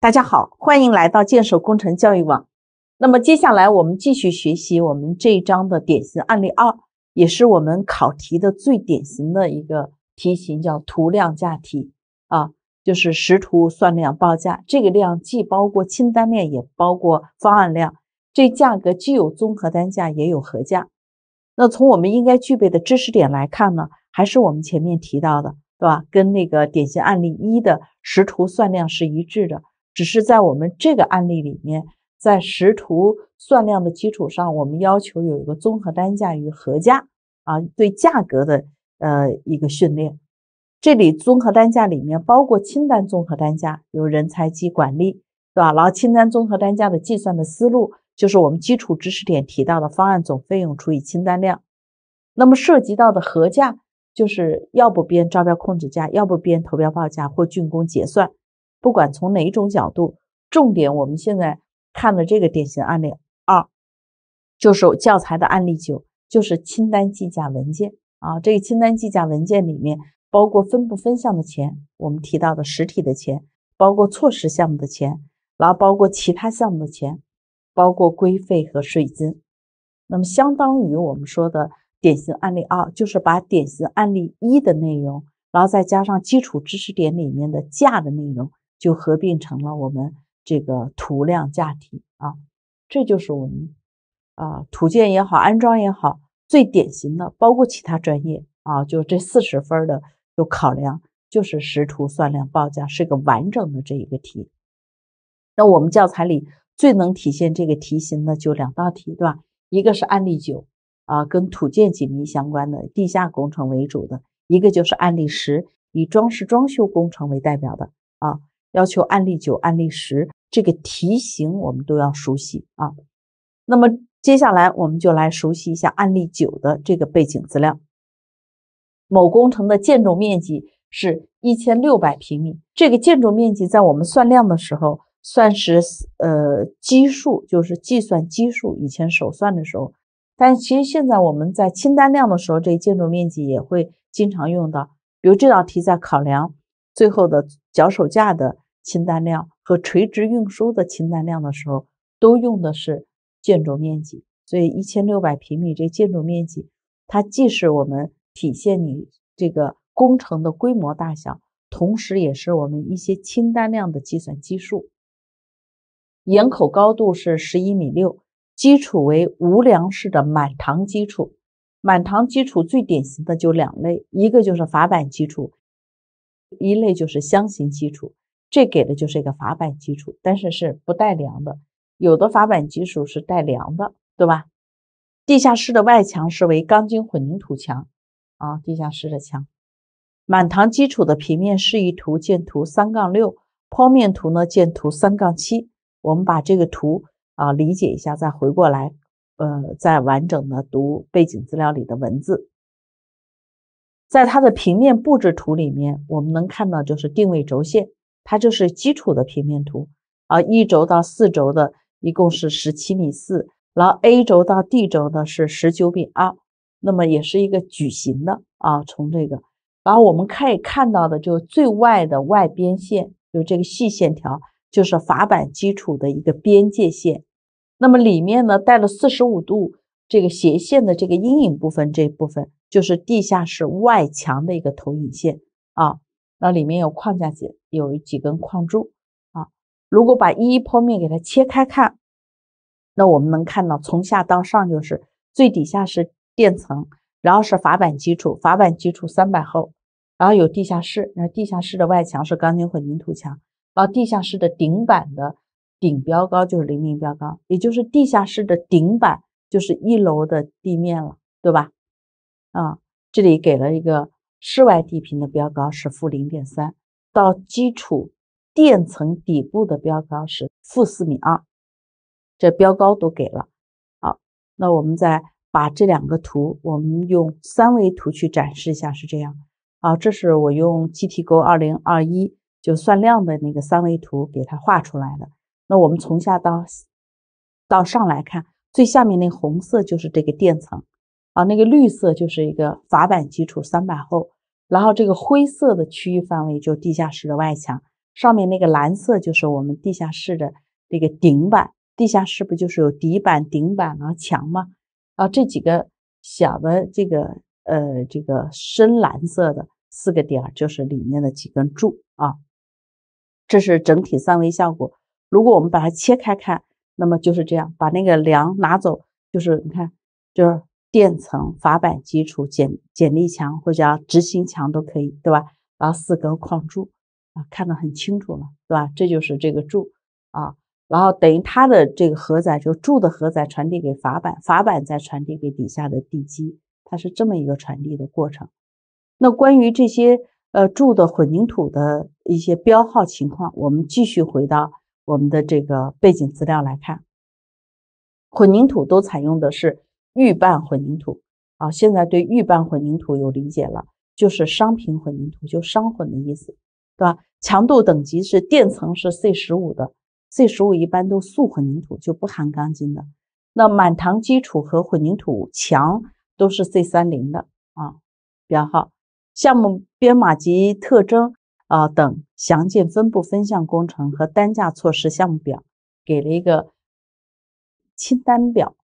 大家好，欢迎来到建设工程教育网。那么接下来我们继续学习我们这一章的典型案例二，也是我们考题的最典型的一个题型，叫图量价题啊，就是识图算量报价。这个量既包括清单量，也包括方案量。这价格既有综合单价，也有合价。那从我们应该具备的知识点来看呢，还是我们前面提到的，对吧？跟那个典型案例一的识图算量是一致的。只是在我们这个案例里面，在识图算量的基础上，我们要求有一个综合单价与合价啊，对价格的呃一个训练。这里综合单价里面包括清单综合单价，有人才及管理，对吧？然后清单综合单价的计算的思路，就是我们基础知识点提到的方案总费用除以清单量。那么涉及到的合价，就是要不编招标控制价，要不编投标报价或竣工结算。不管从哪种角度，重点我们现在看的这个典型案例二，就是教材的案例九，就是清单计价文件啊。这个清单计价文件里面包括分不分项的钱，我们提到的实体的钱，包括错时项目的钱，然后包括其他项目的钱，包括规费和税金。那么相当于我们说的典型案例二，就是把典型案例一的内容，然后再加上基础知识点里面的价的内容。就合并成了我们这个图量价题啊，这就是我们啊图建也好，安装也好，最典型的，包括其他专业啊，就这四十分的有考量，就是识图算量报价是个完整的这一个题。那我们教材里最能体现这个题型的就两道题，对吧？一个是案例九啊，跟土建紧密相关的地下工程为主的；一个就是案例十，以装饰装修工程为代表的啊。要求案例九、案例十这个题型我们都要熟悉啊。那么接下来我们就来熟悉一下案例九的这个背景资料。某工程的建筑面积是一千六百平米，这个建筑面积在我们算量的时候算是呃基数，就是计算基数。以前手算的时候，但其实现在我们在清单量的时候，这建筑面积也会经常用到。比如这道题在考量。最后的脚手架的清单量和垂直运输的清单量的时候，都用的是建筑面积。所以一千六百平米这建筑面积，它既是我们体现你这个工程的规模大小，同时也是我们一些清单量的计算基数。檐口高度是十一米六，基础为无梁式的满堂基础。满堂基础最典型的就两类，一个就是法板基础。一类就是箱型基础，这给的就是一个法板基础，但是是不带梁的。有的法板基础是带梁的，对吧？地下室的外墙是为钢筋混凝土墙啊，地下室的墙。满堂基础的平面示意图见图三杠六，剖面图呢见图三杠七。我们把这个图啊理解一下，再回过来，呃，再完整的读背景资料里的文字。在它的平面布置图里面，我们能看到就是定位轴线，它就是基础的平面图啊，一轴到四轴的一共是十七米四，然后 A 轴到 D 轴的是十九米二，那么也是一个矩形的啊。从这个，然后我们可以看到的就最外的外边线，就这个细线条，就是法板基础的一个边界线。那么里面呢带了四十五度这个斜线的这个阴影部分，这一部分。就是地下室外墙的一个投影线啊，那里面有框架结，有几根框柱啊。如果把一一剖面给它切开看，那我们能看到从下到上就是最底下是垫层，然后是法板基础，法板基础三百厚，然后有地下室，那地下室的外墙是钢筋混凝土墙，然后地下室的顶板的顶标高就是零零标高，也就是地下室的顶板就是一楼的地面了，对吧？啊，这里给了一个室外地平的标高是负零点三，到基础垫层底部的标高是负四米二，这标高都给了。好，那我们再把这两个图，我们用三维图去展示一下，是这样。啊，这是我用 GTGo 二零二一就算量的那个三维图给它画出来的。那我们从下到到上来看，最下面那红色就是这个垫层。啊，那个绿色就是一个法板基础三百厚，然后这个灰色的区域范围就地下室的外墙上面那个蓝色就是我们地下室的这个顶板，地下室不就是有底板、顶板啊、墙吗？啊，这几个小的这个呃这个深蓝色的四个点就是里面的几根柱啊，这是整体三维效果。如果我们把它切开看，那么就是这样，把那个梁拿走，就是你看，就是垫层、阀板基础、剪剪力墙或者叫直行墙都可以，对吧？然后四根框柱啊，看得很清楚了，对吧？这就是这个柱啊，然后等于它的这个荷载就柱的荷载传递给阀板，阀板再传递给底下的地基，它是这么一个传递的过程。那关于这些呃柱的混凝土的一些标号情况，我们继续回到。我们的这个背景资料来看，混凝土都采用的是预拌混凝土啊。现在对预拌混凝土有理解了，就是商品混凝土，就商混的意思，对吧？强度等级是垫层是 C 十五的，C 十五一般都素混凝土，就不含钢筋的。那满堂基础和混凝土墙都是 C 三零的啊标号。项目编码及特征。啊，等详见分布分项工程和单价措施项目表，给了一个清单表。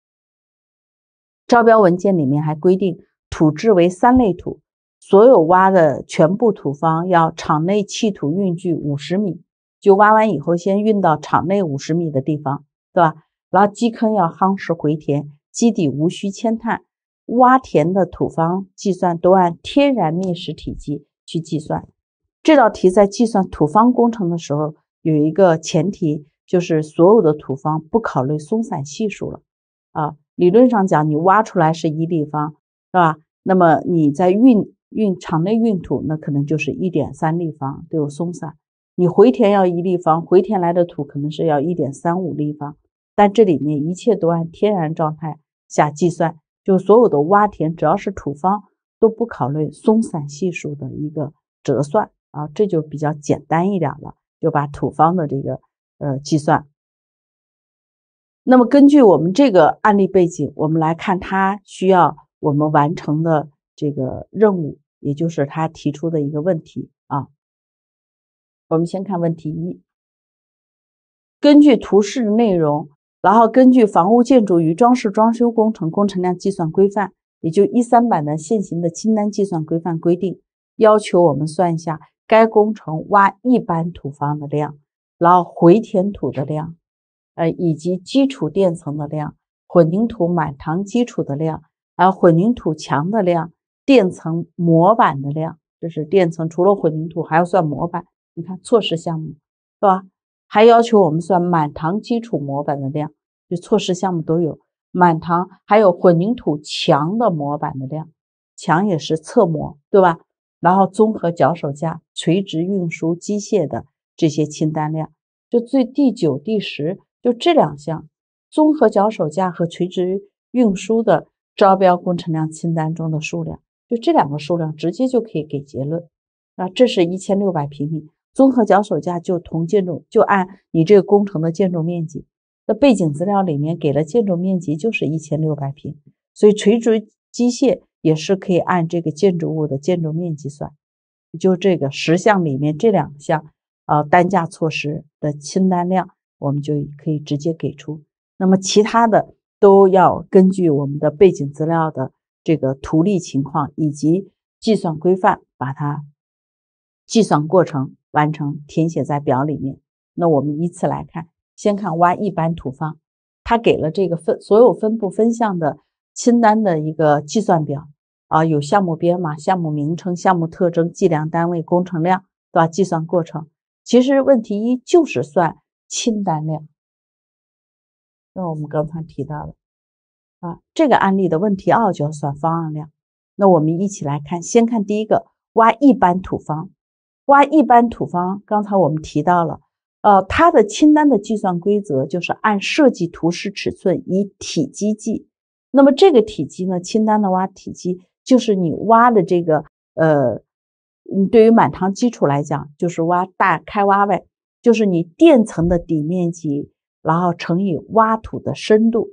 招标文件里面还规定，土质为三类土，所有挖的全部土方要场内砌土运距五十米，就挖完以后先运到场内五十米的地方，对吧？然后基坑要夯实回填，基底无需铅炭，挖填的土方计算都按天然密实体积去计算。这道题在计算土方工程的时候，有一个前提，就是所有的土方不考虑松散系数了啊。理论上讲，你挖出来是一立方，是吧？那么你在运运场内运土，那可能就是一点三立方都有松散。你回填要一立方，回填来的土可能是要一点三五立方，但这里面一切都按天然状态下计算，就所有的挖填只要是土方都不考虑松散系数的一个折算。啊，这就比较简单一点了，就把土方的这个呃计算。那么根据我们这个案例背景，我们来看他需要我们完成的这个任务，也就是他提出的一个问题啊。我们先看问题一，根据图示内容，然后根据《房屋建筑与装饰装修工程工程量计算规范》，也就一三版的现行的清单计算规范规定，要求我们算一下。该工程挖一般土方的量，然后回填土的量，呃，以及基础垫层的量，混凝土满堂基础的量，还有混凝土墙的量，垫层模板的量，这是垫层除了混凝土还要算模板。你看措施项目是吧？还要求我们算满堂基础模板的量，就措施项目都有满堂，还有混凝土墙的模板的量，墙也是侧模，对吧？然后综合脚手架、垂直运输机械的这些清单量，就最第九、第十，就这两项综合脚手架和垂直运输的招标工程量清单中的数量，就这两个数量直接就可以给结论。啊，这是一千六百平米，综合脚手架就同建筑就按你这个工程的建筑面积，那背景资料里面给了建筑面积就是一千六百平，所以垂直机械。也是可以按这个建筑物的建筑面积算，就这个十项里面这两项，呃，单价措施的清单量，我们就可以直接给出。那么其他的都要根据我们的背景资料的这个图例情况以及计算规范，把它计算过程完成填写在表里面。那我们依次来看，先看挖一般土方，它给了这个分所有分布分项的清单的一个计算表。啊，有项目编码、项目名称、项目特征、计量单位、工程量，对吧？计算过程，其实问题一就是算清单量。那我们刚才提到了啊，这个案例的问题二就要算方案量。那我们一起来看，先看第一个，挖一般土方。挖一般土方，刚才我们提到了，呃，它的清单的计算规则就是按设计图示尺寸以体积计。那么这个体积呢，清单的挖体积。就是你挖的这个，呃，你对于满堂基础来讲，就是挖大开挖位，就是你垫层的底面积，然后乘以挖土的深度。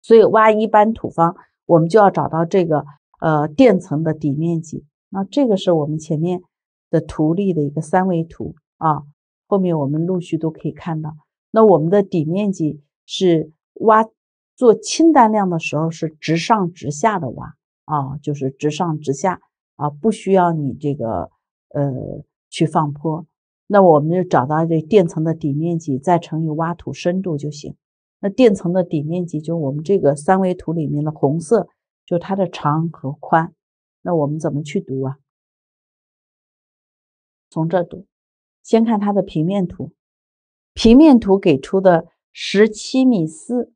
所以挖一般土方，我们就要找到这个呃垫层的底面积。那这个是我们前面的图例的一个三维图啊，后面我们陆续都可以看到。那我们的底面积是挖做清单量的时候是直上直下的挖啊，就是直上直下啊，不需要你这个呃去放坡。那我们就找到这垫层的底面积，再乘以挖土深度就行。那垫层的底面积就我们这个三维图里面的红色，就它的长和宽。那我们怎么去读啊？从这读，先看它的平面图。平面图给出的十七米四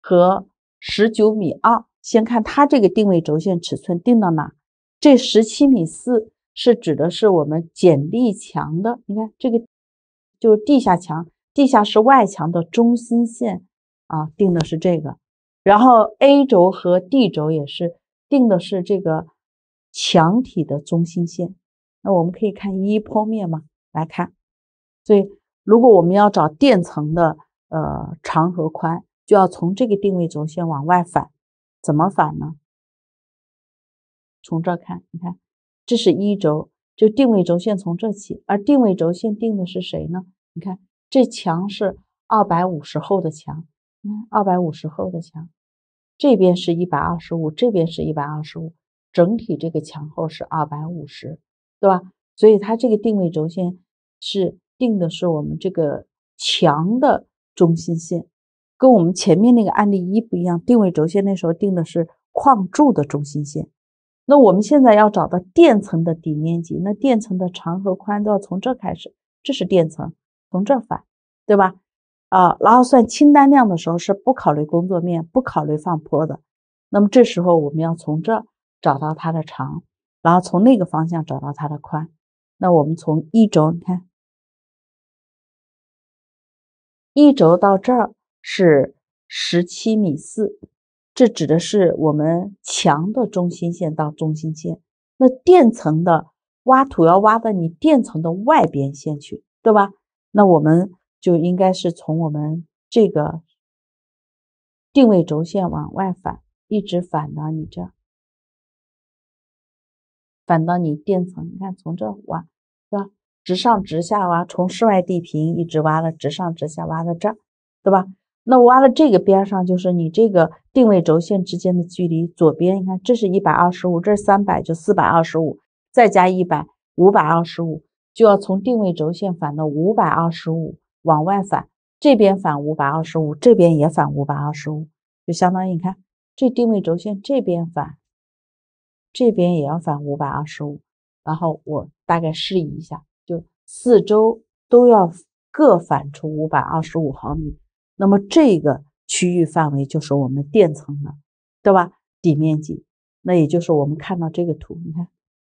和十九米二，先看它这个定位轴线尺寸定到哪？这十七米四。是指的是我们剪力墙的，你看这个就是地下墙，地下室外墙的中心线啊，定的是这个。然后 A 轴和 D 轴也是定的是这个墙体的中心线。那我们可以看一剖面嘛，来看。所以如果我们要找垫层的呃长和宽，就要从这个定位轴线往外反，怎么反呢？从这看，你看。这是一轴，就定位轴线从这起，而定位轴线定的是谁呢？你看，这墙是二百五十厚的墙，嗯，二百五十厚的墙，这边是一百二十五，这边是一百二十五，整体这个墙厚是二百五十，对吧？所以它这个定位轴线是定的是我们这个墙的中心线，跟我们前面那个案例一不一样，定位轴线那时候定的是框柱的中心线。那我们现在要找到垫层的底面积，那垫层的长和宽都要从这开始，这是垫层，从这反，对吧？啊，然后算清单量的时候是不考虑工作面，不考虑放坡的。那么这时候我们要从这找到它的长，然后从那个方向找到它的宽。那我们从一轴，你看，一轴到这儿是十七米四。这指的是我们墙的中心线到中心线，那垫层的挖土要挖到你垫层的外边线去，对吧？那我们就应该是从我们这个定位轴线往外反，一直反到你这，反到你垫层。你看，从这挖，对吧？直上直下挖，从室外地平一直挖了直上直下挖到这儿，对吧？那挖了这个边上，就是你这个定位轴线之间的距离。左边你看，这是一百二十五，这是三百，就四百二十五，再加一百，五百二十五，就要从定位轴线反到五百二十五往外反，这边反五百二十五，这边也反五百二十五，就相当于你看这定位轴线这边反，这边也要反五百二十五。然后我大概示意一下，就四周都要各反出五百二十五毫米。那么这个区域范围就是我们垫层的，对吧？底面积，那也就是我们看到这个图，你看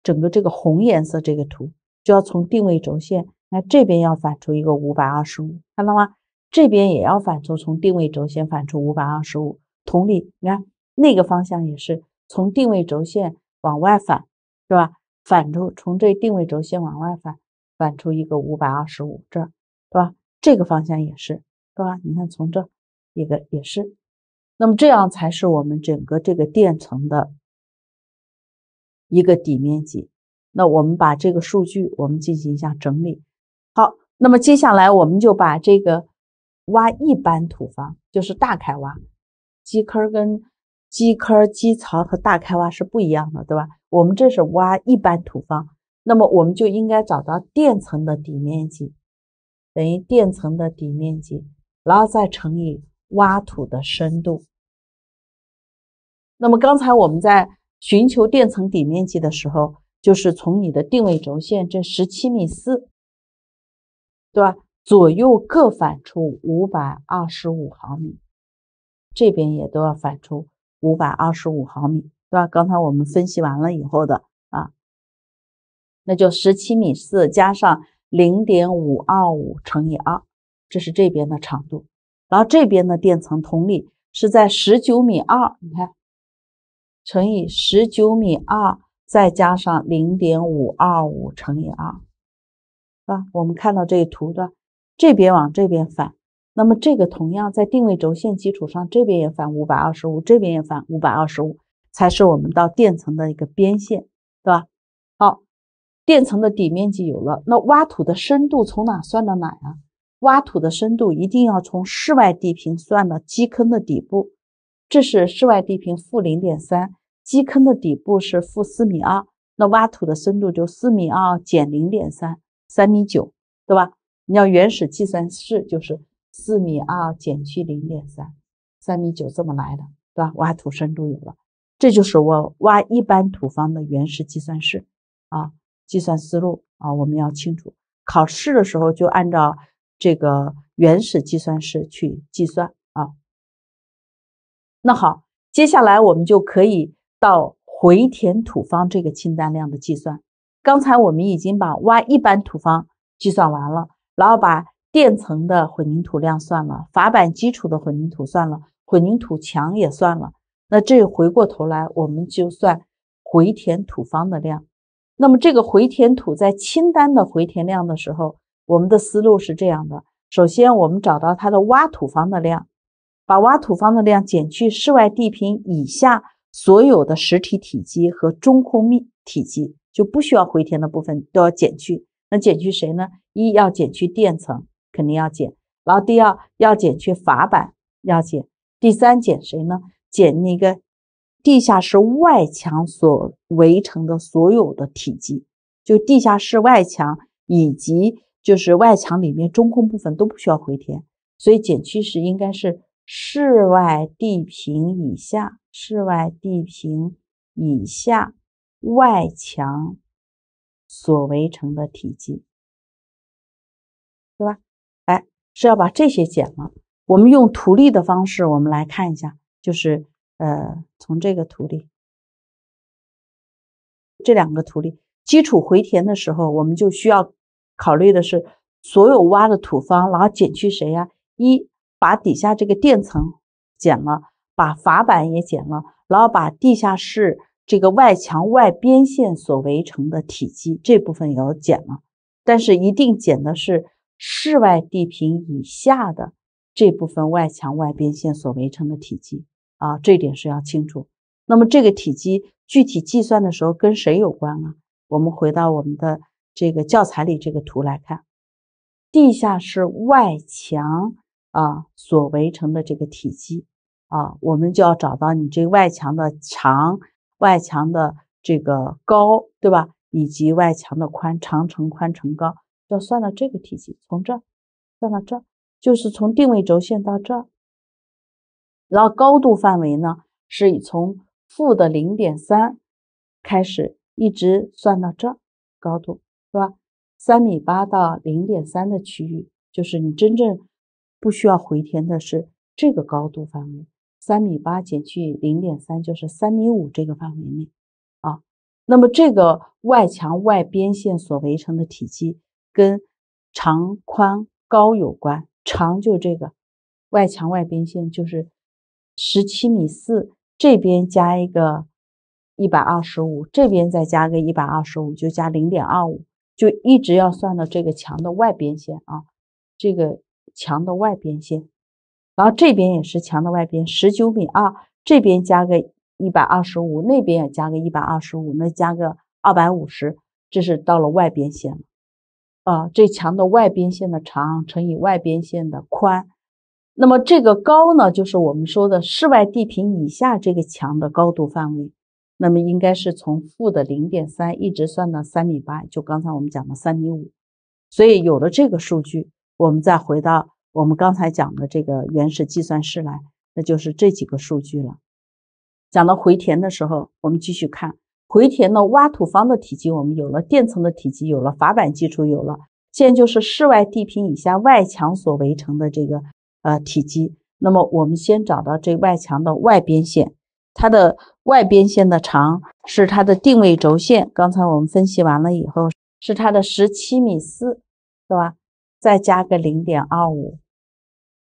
整个这个红颜色这个图，就要从定位轴线，那这边要反出一个五百二十五，看到吗？这边也要反出，从定位轴线反出五百二十五。同理，你看那个方向也是从定位轴线往外反，是吧？反出从这定位轴线往外反，反出一个五百二十五，这，对吧？这个方向也是。对吧？你看，从这一个也是，那么这样才是我们整个这个垫层的一个底面积。那我们把这个数据我们进行一下整理。好，那么接下来我们就把这个挖一般土方，就是大开挖，基坑跟基坑、基槽和大开挖是不一样的，对吧？我们这是挖一般土方，那么我们就应该找到垫层的底面积等于垫层的底面积。然后再乘以挖土的深度。那么刚才我们在寻求垫层底面积的时候，就是从你的定位轴线这十七米四，对吧？左右各反出五百二十五毫米，这边也都要反出五百二十五毫米，对吧？刚才我们分析完了以后的啊，那就十七米四加上零点五二五乘以二。这是这边的长度，然后这边的垫层同理是在十九米二，你看乘以十九米二，再加上零点五二五乘以二，啊，我们看到这个图的这边往这边反，那么这个同样在定位轴线基础上，这边也反五百二十五，这边也反五百二十五，才是我们到垫层的一个边线，对吧？好，垫层的底面积有了，那挖土的深度从哪算到哪呀？挖土的深度一定要从室外地平算到基坑的底部，这是室外地平负零点三，基坑的底部是负四米二，那挖土的深度就四米二减零点三，三米九，对吧？你要原始计算式就是四米二减去零点三，三米九这么来的，对吧？挖土深度有了，这就是我挖一般土方的原始计算式啊，计算思路啊，我们要清楚，考试的时候就按照。这个原始计算式去计算啊，那好，接下来我们就可以到回填土方这个清单量的计算。刚才我们已经把挖一般土方计算完了，然后把垫层的混凝土量算了，法板基础的混凝土算了，混凝土墙也算了。那这回过头来，我们就算回填土方的量。那么这个回填土在清单的回填量的时候。我们的思路是这样的：首先，我们找到它的挖土方的量，把挖土方的量减去室外地坪以下所有的实体体积和中空密体积，就不需要回填的部分都要减去。那减去谁呢？一要减去垫层，肯定要减；然后第二要减去法板，要减；第三减谁呢？减那个地下室外墙所围成的所有的体积，就地下室外墙以及。就是外墙里面中空部分都不需要回填，所以减去时应该是室外地平以下，室外地平以下外墙所围成的体积，对吧？哎，是要把这些减了。我们用图例的方式，我们来看一下，就是呃，从这个图例，这两个图例，基础回填的时候，我们就需要。考虑的是所有挖的土方，然后减去谁呀？一把底下这个垫层减了，把法板也减了，然后把地下室这个外墙外边线所围成的体积这部分也要减了。但是一定减的是室外地平以下的这部分外墙外边线所围成的体积啊，这点是要清楚。那么这个体积具体计算的时候跟谁有关啊？我们回到我们的。这个教材里这个图来看，地下室外墙啊所围成的这个体积啊，我们就要找到你这外墙的长、外墙的这个高，对吧？以及外墙的宽，长乘宽乘高，要算到这个体积，从这算到这，就是从定位轴线到这儿。然后高度范围呢，是从负的零点三开始，一直算到这高度。是吧？三米八到零点三的区域，就是你真正不需要回填的是这个高度范围。三米八减去零点三，就是三米五这个范围内啊。那么这个外墙外边线所围成的体积跟长、宽、高有关。长就这个外墙外边线就是十七米四，这边加一个一百二十五，这边再加个一百二十五，就加零点二五。就一直要算到这个墙的外边线啊，这个墙的外边线，然后这边也是墙的外边，十九米二，这边加个一百二十五，那边也加个一百二十五，那加个二百五十，这是到了外边线了啊。这墙的外边线的长乘以外边线的宽，那么这个高呢，就是我们说的室外地平以下这个墙的高度范围。那么应该是从负的零点三一直算到三米八，就刚才我们讲的三米五。所以有了这个数据，我们再回到我们刚才讲的这个原始计算式来，那就是这几个数据了。讲到回填的时候，我们继续看回填的挖土方的体积，我们有了垫层的体积，有了法板基础，有了，现在就是室外地平以下外墙所围成的这个呃体积。那么我们先找到这外墙的外边线。它的外边线的长是它的定位轴线，刚才我们分析完了以后是它的十七米四，是吧？再加个零点二五，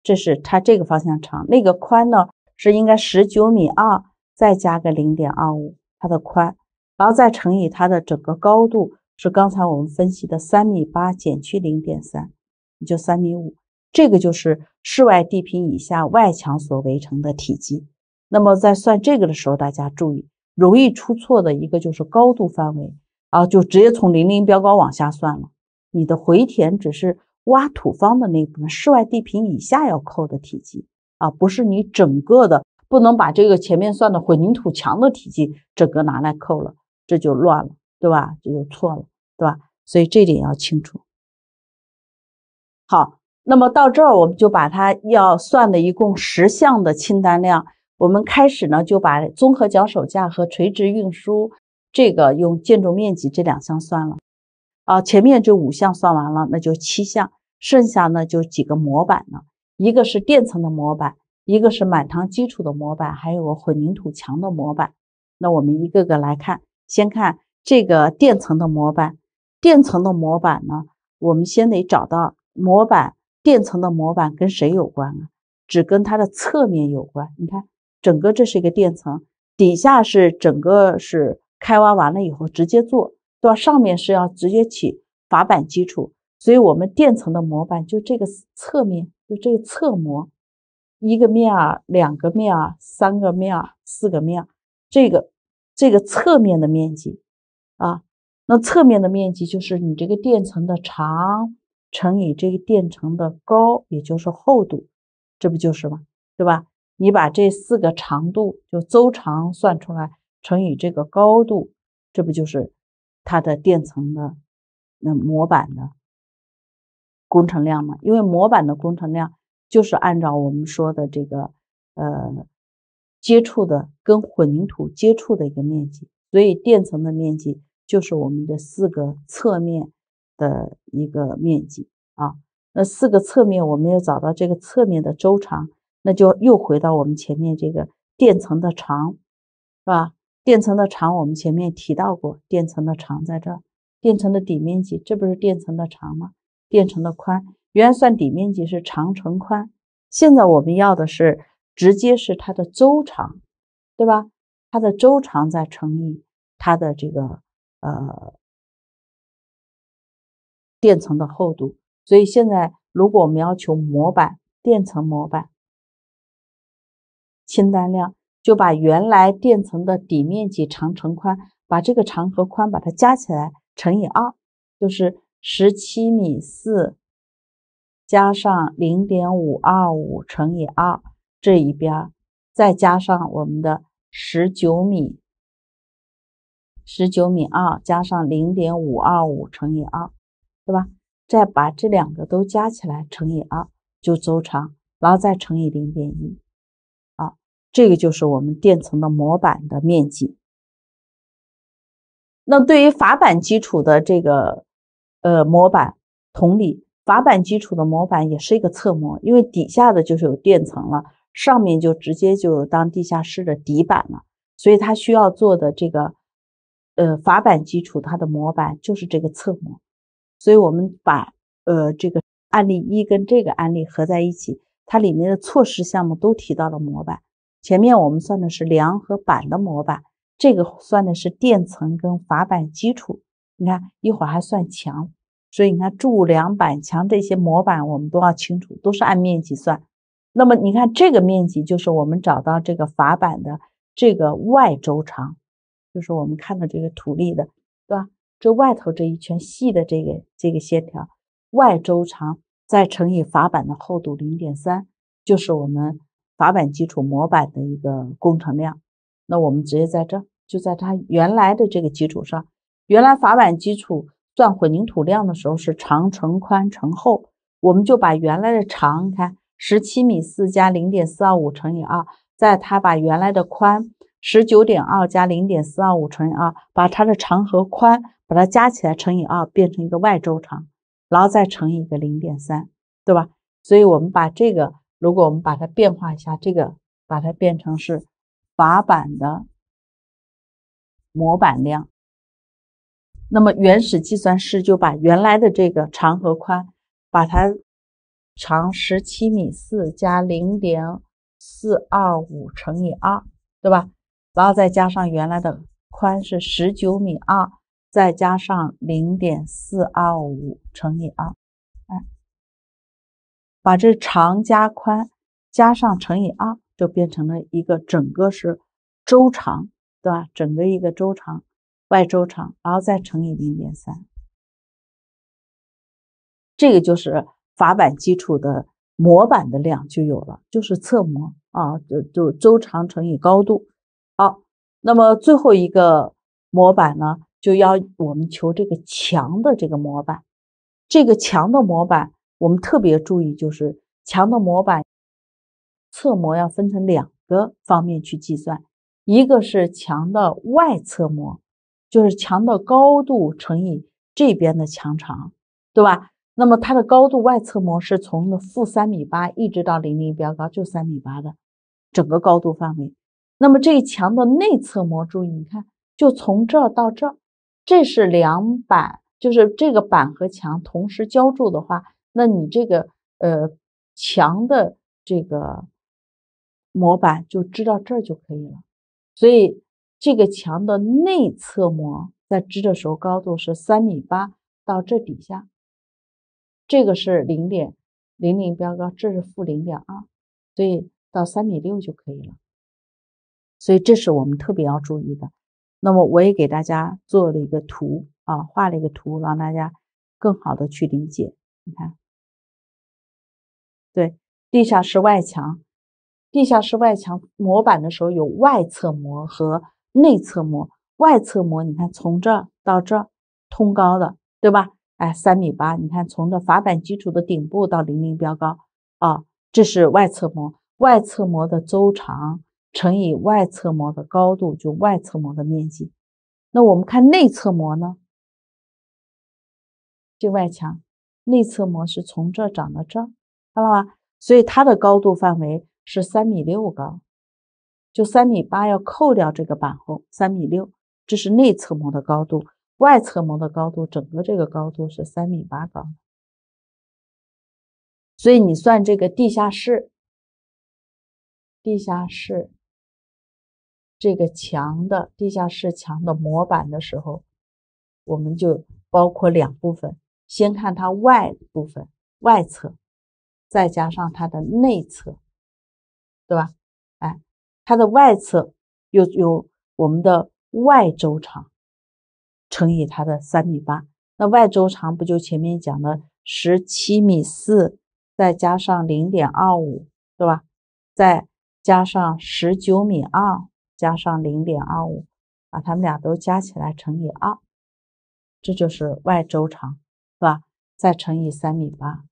这是它这个方向长。那个宽呢是应该十九米二，再加个零点二五，它的宽，然后再乘以它的整个高度是刚才我们分析的三米八减去零点三，你就三米五。这个就是室外地平以下外墙所围成的体积。那么在算这个的时候，大家注意，容易出错的一个就是高度范围啊，就直接从零零标高往下算了。你的回填只是挖土方的那部分，室外地坪以下要扣的体积啊，不是你整个的，不能把这个前面算的混凝土墙的体积整个拿来扣了，这就乱了，对吧？这就错了，对吧？所以这点要清楚。好，那么到这儿我们就把它要算的一共十项的清单量，我们开始呢就把综合脚手架和垂直运输这个用建筑面积这两项算了。啊，前面这五项算完了，那就七项，剩下呢就几个模板了，一个是垫层的模板，一个是满堂基础的模板，还有个混凝土墙的模板。那我们一个个来看，先看这个垫层的模板。垫层的模板呢，我们先得找到模板垫层的模板跟谁有关啊？只跟它的侧面有关。你看，整个这是一个垫层，底下是整个是开挖完了以后直接做。对吧？上面是要直接起法板基础，所以我们垫层的模板就这个侧面，就这个侧模，一个面儿、两个面儿、三个面儿、四个面儿，这个这个侧面的面积啊，那侧面的面积就是你这个垫层的长乘以这个垫层的高，也就是厚度，这不就是吗？对吧？你把这四个长度就周长算出来，乘以这个高度，这不就是？它的垫层的那模板的工程量嘛，因为模板的工程量就是按照我们说的这个呃接触的跟混凝土接触的一个面积，所以垫层的面积就是我们的四个侧面的一个面积啊。那四个侧面我们要找到这个侧面的周长，那就又回到我们前面这个垫层的长，是吧？垫层的长，我们前面提到过，垫层的长在这儿，垫层的底面积，这不是垫层的长吗？垫层的宽，原来算底面积是长乘宽，现在我们要的是直接是它的周长，对吧？它的周长再乘以它的这个呃垫层的厚度，所以现在如果我们要求模板垫层模板清单量。就把原来垫层的底面积长乘宽，把这个长和宽把它加起来乘以二，就是十七米四加上零点五二五乘以二这一边，再加上我们的十九米十九米二加上零点五二五乘以二，对吧？再把这两个都加起来乘以二，就周长，然后再乘以零点一。这个就是我们垫层的模板的面积。那对于法板基础的这个呃模板，同理，法板基础的模板也是一个侧模，因为底下的就是有垫层了，上面就直接就当地下室的底板了，所以它需要做的这个呃法板基础它的模板就是这个侧模。所以我们把呃这个案例一跟这个案例合在一起，它里面的措施项目都提到了模板。前面我们算的是梁和板的模板，这个算的是垫层跟法板基础。你看一会儿还算墙，所以你看柱梁板墙这些模板我们都要清楚，都是按面积算。那么你看这个面积就是我们找到这个法板的这个外周长，就是我们看到这个土力的，对吧？这外头这一圈细的这个这个线条外周长，再乘以法板的厚度零点三，就是我们。法板基础模板的一个工程量，那我们直接在这，就在它原来的这个基础上，原来法板基础算混凝土量的时候是长乘宽乘厚，我们就把原来的长，看十七米四加零点四二五乘以二，在它把原来的宽十九点二加零点四二五乘以二，把它的长和宽把它加起来乘以二，变成一个外周长，然后再乘以一个零点三，对吧？所以我们把这个。如果我们把它变化一下，这个把它变成是法板的模板量，那么原始计算式就把原来的这个长和宽，把它长十七米四加零点四二五乘以二，对吧？然后再加上原来的宽是十九米二，再加上零点四二五乘以二。把这长加宽加上乘以二，就变成了一个整个是周长，对吧？整个一个周长，外周长，然后再乘以零点三，这个就是法板基础的模板的量就有了，就是侧模啊，就就周长乘以高度。好，那么最后一个模板呢，就要我们求这个墙的这个模板。这个墙的模板，我们特别注意，就是墙的模板侧模要分成两个方面去计算，一个是墙的外侧模，就是墙的高度乘以这边的墙长，对吧？那么它的高度外侧模是从负三米八一直到零零标高，就三米八的整个高度范围。那么这墙的内侧模，注意你看，就从这到这，这是两板。就是这个板和墙同时浇筑的话，那你这个呃墙的这个模板就支到这儿就可以了。所以这个墙的内侧模在支的时候高度是三米八到这底下，这个是零点零零标高，这是负零点二，所以到三米六就可以了。所以这是我们特别要注意的。那么我也给大家做了一个图。啊，画了一个图，让大家更好的去理解。你看，对，地下室外墙，地下室外墙模板的时候有外侧模和内侧模。外侧模，你看从这到这通高的，对吧？哎，三米八。你看从这法板基础的顶部到零零标高啊，这是外侧模。外侧模的周长乘以外侧模的高度，就外侧模的面积。那我们看内侧模呢？这外墙内侧模是从这长到这，看到吗？所以它的高度范围是三米六高，就三米八要扣掉这个板厚，三米六，这是内侧模的高度。外侧模的高度，整个这个高度是三米八高。所以你算这个地下室，地下室这个墙的地下室墙的模板的时候，我们就包括两部分。先看它外部分外侧，再加上它的内侧，对吧？哎，它的外侧又有我们的外周长乘以它的三米八，那外周长不就前面讲的十七米四，再加上零点二五，对吧？再加上十九米二，加上零点二五，把它们俩都加起来乘以二，这就是外周长。是吧？再乘以三米八，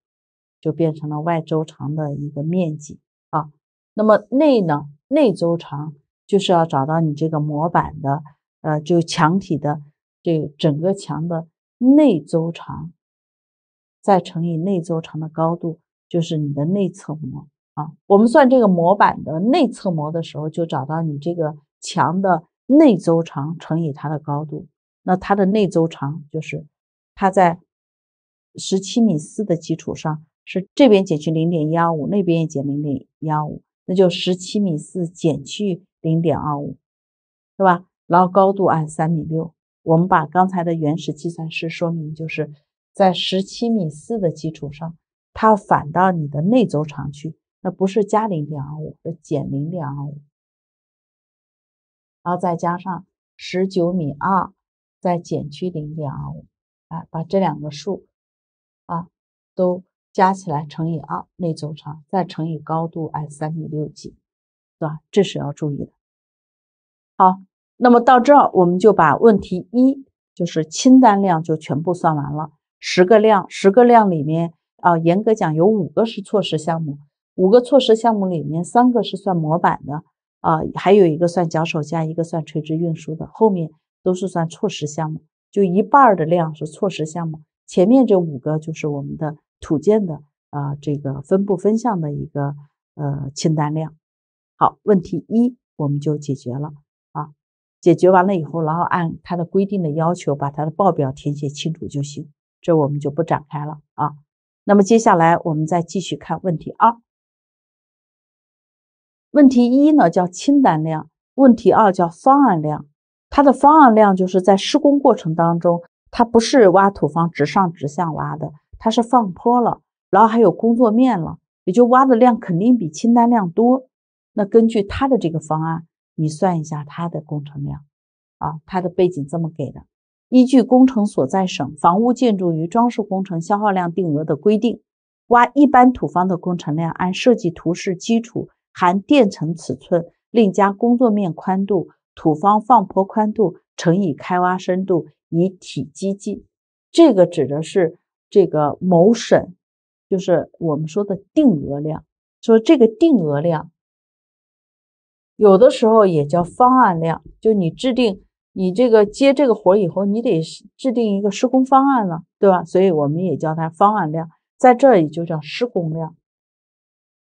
就变成了外周长的一个面积啊。那么内呢？内周长就是要找到你这个模板的，呃，就墙体的这整个墙的内周长，再乘以内周长的高度，就是你的内侧模啊。我们算这个模板的内侧模的时候，就找到你这个墙的内周长乘以它的高度。那它的内周长就是它在。十七米四的基础上是这边减去零点一二五，那边也减零点一二五，那就十七米四减去零点二五，是吧？然后高度按三米六。我们把刚才的原始计算式说明，就是在十七米四的基础上，它反到你的内周长去，那不是加零点二五，是减零点二五，然后再加上十九米二，再减去零点二五，哎，把这两个数。啊，都加起来乘以二，内周长再乘以高度，按三米六几，对吧？这是要注意的。好，那么到这儿我们就把问题一，就是清单量就全部算完了。十个量，十个量里面啊，严格讲有五个是措施项目，五个措施项目里面三个是算模板的啊，还有一个算脚手架，一个算垂直运输的，后面都是算措施项目，就一半的量是措施项目。前面这五个就是我们的土建的啊，这个分布分项的一个呃清单量。好，问题一我们就解决了啊，解决完了以后，然后按它的规定的要求把它的报表填写清楚就行，这我们就不展开了啊。那么接下来我们再继续看问题二。问题一呢叫清单量，问题二叫方案量。它的方案量就是在施工过程当中。它不是挖土方直上直下挖的，它是放坡了，然后还有工作面了，也就挖的量肯定比清单量多。那根据它的这个方案，你算一下它的工程量，啊，它的背景这么给的：依据工程所在省房屋建筑与装饰工程消耗量定额的规定，挖一般土方的工程量按设计图示基础含垫层尺寸，另加工作面宽度、土方放坡宽度乘以开挖深度，以体积计。这个指的是这个某省，就是我们说的定额量。说这个定额量，有的时候也叫方案量，就你制定你这个接这个活以后，你得制定一个施工方案了，对吧？所以我们也叫它方案量，在这里就叫施工量，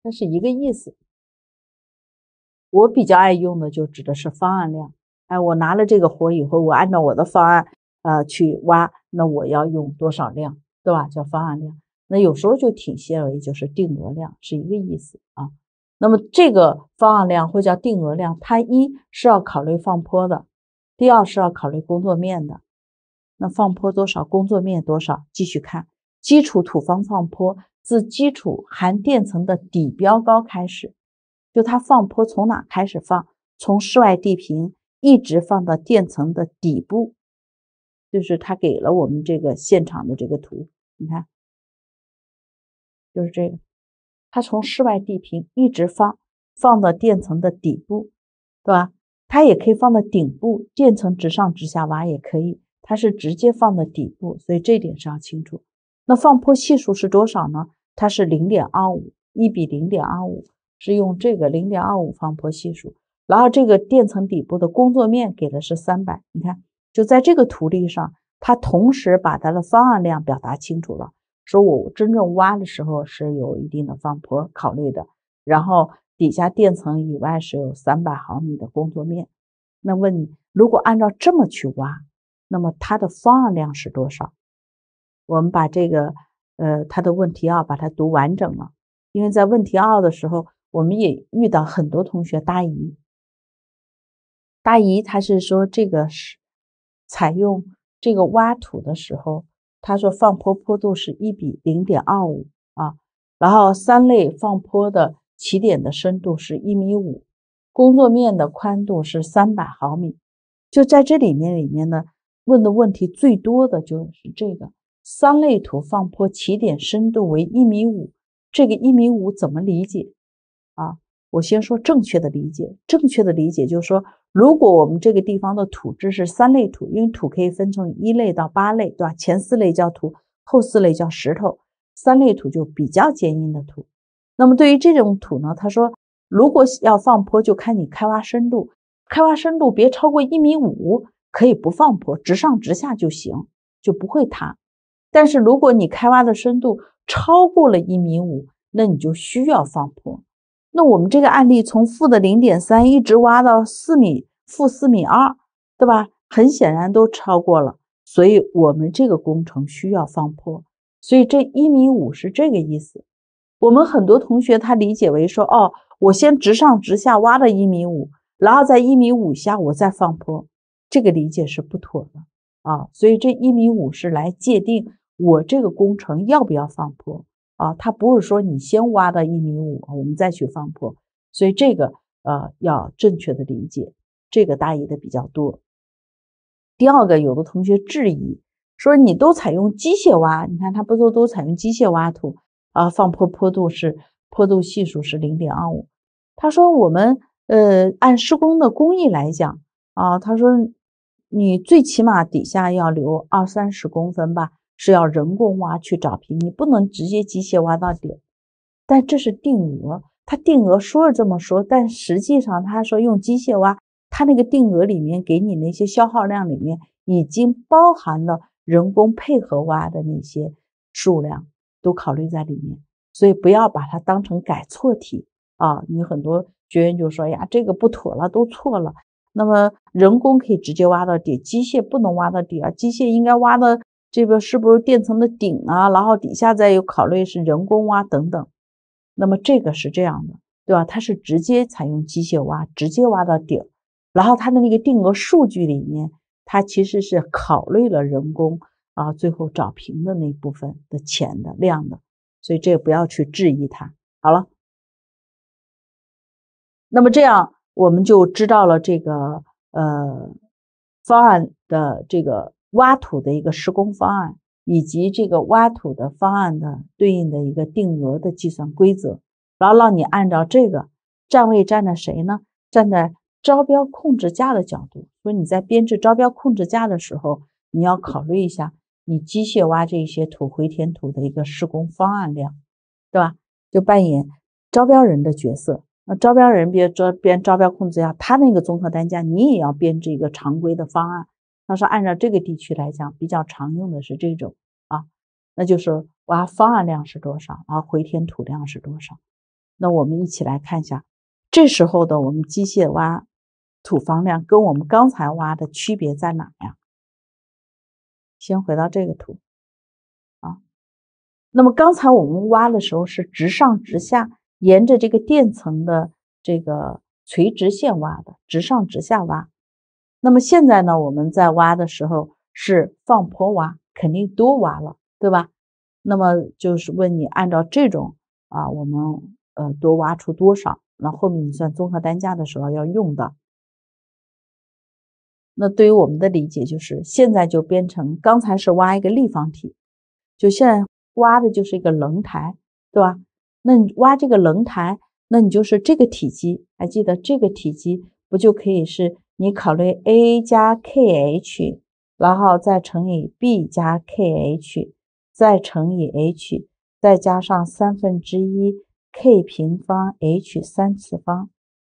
它是一个意思。我比较爱用的就指的是方案量。哎，我拿了这个活以后，我按照我的方案呃去挖，那我要用多少量，对吧？叫方案量。那有时候就体现为就是定额量是一个意思啊。那么这个方案量或叫定额量，它一是要考虑放坡的，第二是要考虑工作面的。那放坡多少，工作面多少？继续看基础土方放坡，自基础含垫层的底标高开始，就它放坡从哪开始放？从室外地平一直放到垫层的底部，就是他给了我们这个现场的这个图，你看。就是这个，它从室外地平一直放，放到垫层的底部，对吧？它也可以放到顶部，垫层直上直下挖也可以。它是直接放到底部，所以这点是要清楚。那放坡系数是多少呢？它是零点二五，一比零点二五，是用这个零点二五放坡系数。然后这个垫层底部的工作面给的是三百，你看，就在这个图例上，它同时把它的方案量表达清楚了。说我真正挖的时候是有一定的放坡考虑的，然后底下垫层以外是有三百毫米的工作面。那问你，如果按照这么去挖，那么它的方案量是多少？我们把这个呃它的问题二把它读完整了，因为在问题二的时候，我们也遇到很多同学答疑，答疑他是说这个是采用这个挖土的时候。他说放坡坡度是一比零点二五啊，然后三类放坡的起点的深度是一米五，工作面的宽度是三百毫米。就在这里面里面呢，问的问题最多的就是这个三类土放坡起点深度为一米五，这个一米五怎么理解啊？我先说正确的理解，正确的理解就是说。如果我们这个地方的土质是三类土，因为土可以分成一类到八类，对吧？前四类叫土，后四类叫石头，三类土就比较坚硬的土。那么对于这种土呢，他说，如果要放坡，就看你开挖深度，开挖深度别超过一米五，可以不放坡，直上直下就行，就不会塌。但是如果你开挖的深度超过了一米五，那你就需要放坡。那我们这个案例从负的零点三一直挖到四米负四米二，对吧？很显然都超过了，所以我们这个工程需要放坡。所以这一米五是这个意思。我们很多同学他理解为说，哦，我先直上直下挖了一米五，然后在一米五下我再放坡，这个理解是不妥的啊。所以这一米五是来界定我这个工程要不要放坡。啊，它不是说你先挖到一米五，我们再去放坡，所以这个呃要正确的理解，这个大意的比较多。第二个，有的同学质疑说，你都采用机械挖，你看他不都都采用机械挖土啊？放坡坡度是坡度系数是零点二五。他说我们呃按施工的工艺来讲啊，他说你最起码底下要留二三十公分吧。是要人工挖去找平，你不能直接机械挖到底。但这是定额，他定额说是这么说，但实际上他说用机械挖，他那个定额里面给你那些消耗量里面已经包含了人工配合挖的那些数量，都考虑在里面。所以不要把它当成改错题啊！你很多学员就说呀，这个不妥了，都错了。那么人工可以直接挖到底，机械不能挖到底啊，机械应该挖的。这个是不是垫层的顶啊？然后底下再有考虑是人工挖等等，那么这个是这样的，对吧？它是直接采用机械挖，直接挖到顶，然后它的那个定额数据里面，它其实是考虑了人工啊，最后找平的那部分的钱的量的，所以这个不要去质疑它。好了，那么这样我们就知道了这个呃方案的这个挖土的一个施工方案，以及这个挖土的方案的对应的一个定额的计算规则，然后让你按照这个站位站在谁呢？站在招标控制价的角度，说你在编制招标控制价的时候，你要考虑一下你机械挖这些土回填土的一个施工方案量，对吧？就扮演招标人的角色。那招标人编招编招标控制价，他那个综合单价，你也要编制一个常规的方案。他说，按照这个地区来讲，比较常用的是这种啊，那就是挖方案量是多少，然后回填土量是多少。那我们一起来看一下，这时候的我们机械挖土方量跟我们刚才挖的区别在哪呀？先回到这个图啊，那么刚才我们挖的时候是直上直下。沿着这个垫层的这个垂直线挖的，直上直下挖。那么现在呢，我们在挖的时候是放坡挖，肯定多挖了，对吧？那么就是问你，按照这种啊，我们呃多挖出多少？那后面你算综合单价的时候要用的。那对于我们的理解就是，现在就变成刚才是挖一个立方体，就现在挖的就是一个棱台，对吧？那你挖这个棱台，那你就是这个体积，还记得这个体积不就可以是你考虑 a 加 kh，然后再乘以 b 加 kh，再乘以 h，再加上三分之一 k 平方 h 三次方，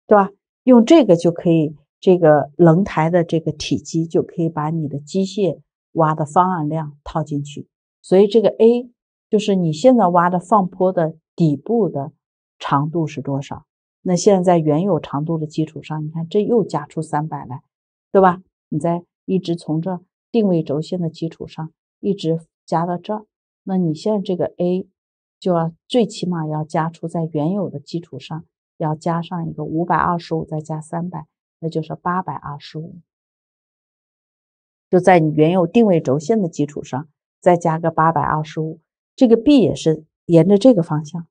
对吧？用这个就可以，这个棱台的这个体积就可以把你的机械挖的方案量套进去。所以这个 a 就是你现在挖的放坡的。底部的长度是多少？那现在在原有长度的基础上，你看这又加出三百来，对吧？你再一直从这定位轴线的基础上一直加到这儿，那你现在这个 A 就要最起码要加出在原有的基础上要加上一个五百二十五，再加三百，那就是八百二十五。就在你原有定位轴线的基础上再加个八百二十五，这个 B 也是。沿着这个方向，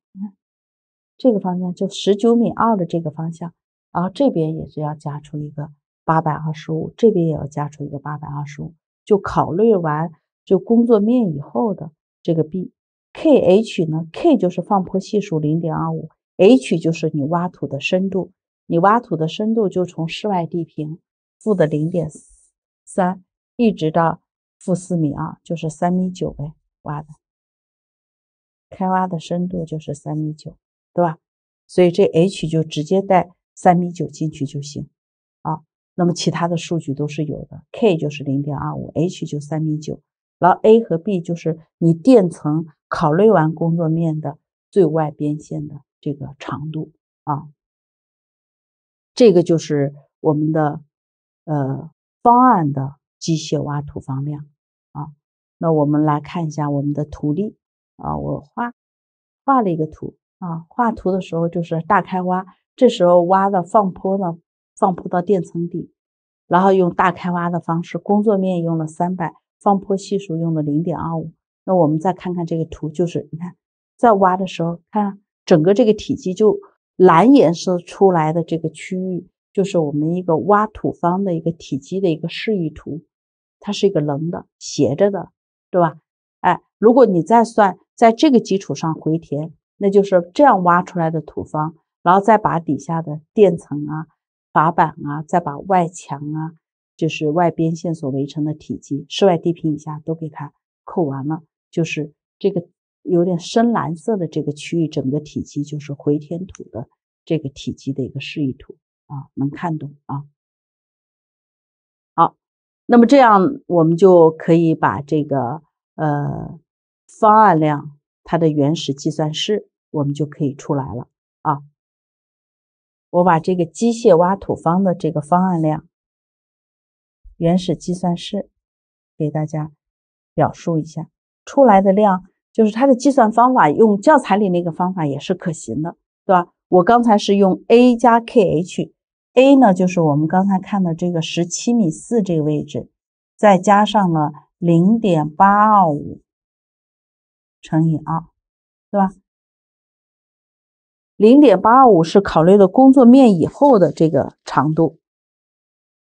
这个方向就十九米二的这个方向，然后这边也是要加出一个八百二十五，这边也要加出一个八百二十五。就考虑完就工作面以后的这个 B，KH 呢？K 就是放坡系数零点二五，H 就是你挖土的深度，你挖土的深度就从室外地平负的零点三一直到负四米二，就是三米九呗，挖的。开挖的深度就是三米九，对吧？所以这 H 就直接带三米九进去就行啊。那么其他的数据都是有的，K 就是零点二五，H 就三米九，然后 A 和 B 就是你垫层考虑完工作面的最外边线的这个长度啊。这个就是我们的呃方案的机械挖土方量啊。那我们来看一下我们的图例。啊，我画画了一个图啊，画图的时候就是大开挖，这时候挖的放坡呢，放坡到垫层底，然后用大开挖的方式，工作面用了三百，放坡系数用了零点二五。那我们再看看这个图，就是你看在挖的时候，看整个这个体积就蓝颜色出来的这个区域，就是我们一个挖土方的一个体积的一个示意图，它是一个棱的斜着的，对吧？哎，如果你再算。在这个基础上回填，那就是这样挖出来的土方，然后再把底下的垫层啊、法板啊，再把外墙啊，就是外边线所围成的体积，室外地平以下都给它扣完了，就是这个有点深蓝色的这个区域，整个体积就是回填土的这个体积的一个示意图啊，能看懂啊？好，那么这样我们就可以把这个呃。方案量它的原始计算式，我们就可以出来了啊。我把这个机械挖土方的这个方案量原始计算式给大家表述一下，出来的量就是它的计算方法，用教材里那个方法也是可行的，对吧？我刚才是用 a 加 kh，a 呢就是我们刚才看的这个十七米四这个位置，再加上了零点八二五。乘以二，对吧？零点八五是考虑了工作面以后的这个长度，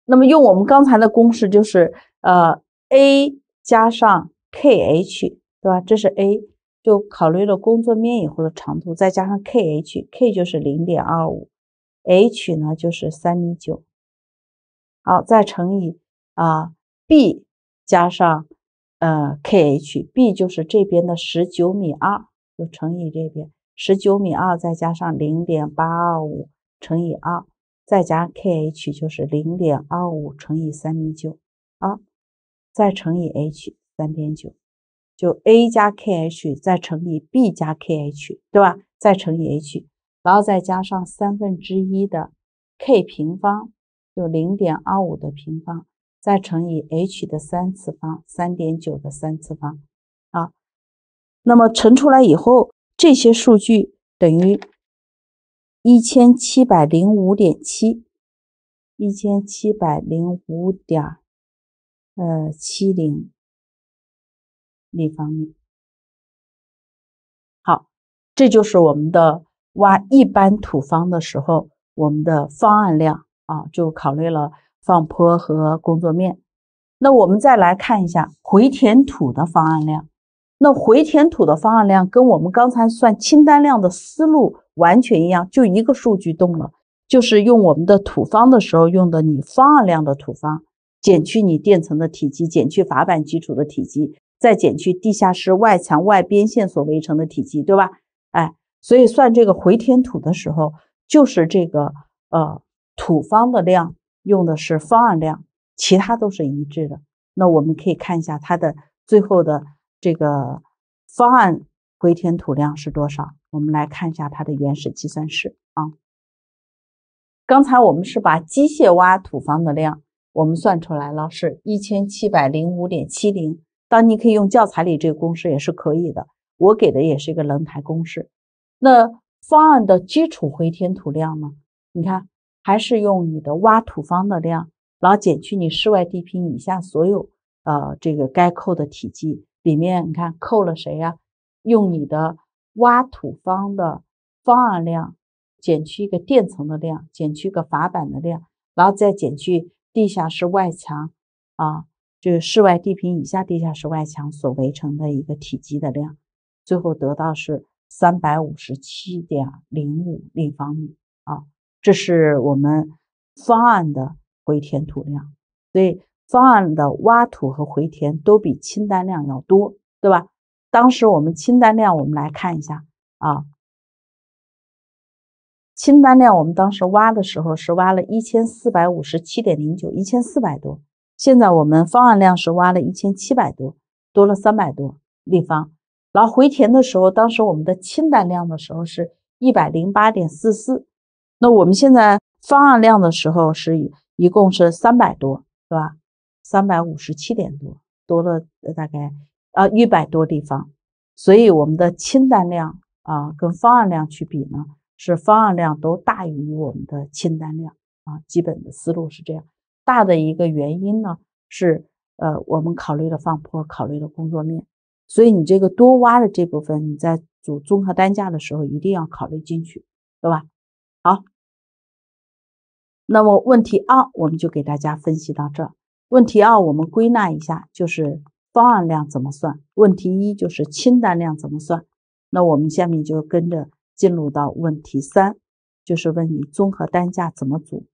那么用我们刚才的公式就是呃 A 加上 KH，对吧？这是 A，就考虑了工作面以后的长度，再加上 KH，K 就是零点二五，H 呢就是三米九。好，再乘以啊 B 加上呃 KH，B 就是这边的十九米二，就乘以这边十九米二，再加上零点八二五乘以二，再加 KH 就是零点二五乘以三米九，啊，再乘以 H 三点九，就 A 加 KH 再乘以 B 加 KH，对吧？再乘以 H，然后再加上三分之一的 K 平方。就零点二五的平方，再乘以 h 的三次方，三点九的三次方，啊，那么乘出来以后，这些数据等于一千七百零五点七，一千七百零五点呃七零立方米。好，这就是我们的挖一般土方的时候，我们的方案量。啊，就考虑了放坡和工作面。那我们再来看一下回填土的方案量。那回填土的方案量跟我们刚才算清单量的思路完全一样，就一个数据动了，就是用我们的土方的时候用的你方案量的土方，减去你垫层的体积，减去阀板基础的体积，再减去地下室外墙外边线所围成的体积，对吧？哎，所以算这个回填土的时候，就是这个呃。土方的量用的是方案量，其他都是一致的。那我们可以看一下它的最后的这个方案回填土量是多少？我们来看一下它的原始计算式啊。刚才我们是把机械挖土方的量我们算出来了，是一千七百零五点七零。当你可以用教材里这个公式也是可以的，我给的也是一个棱台公式。那方案的基础回填土量呢？你看。还是用你的挖土方的量，然后减去你室外地坪以下所有呃这个该扣的体积里面，你看扣了谁呀？用你的挖土方的方案量减去一个垫层的量，减去一个阀板的量，然后再减去地下室外墙啊，就是室外地坪以下地下室外墙所围成的一个体积的量，最后得到是三百五十七点零五立方米。这是我们方案的回填土量，所以方案的挖土和回填都比清单量要多，对吧？当时我们清单量，我们来看一下啊，清单量我们当时挖的时候是挖了一千四百五十七点零九，一千四百多。现在我们方案量是挖了一千七百多，多了三百多立方。然后回填的时候，当时我们的清单量的时候是一百零八点四四。那我们现在方案量的时候是一共是三百多，是吧？三百五十七点多，多了大概啊一百多立方，所以我们的清单量啊跟方案量去比呢，是方案量都大于我们的清单量啊。基本的思路是这样，大的一个原因呢是呃我们考虑了放坡，考虑了工作面，所以你这个多挖的这部分，你在组综合单价的时候一定要考虑进去，对吧？好，那么问题二我们就给大家分析到这。问题二我们归纳一下，就是方案量怎么算？问题一就是清单量怎么算？那我们下面就跟着进入到问题三，就是问你综合单价怎么组？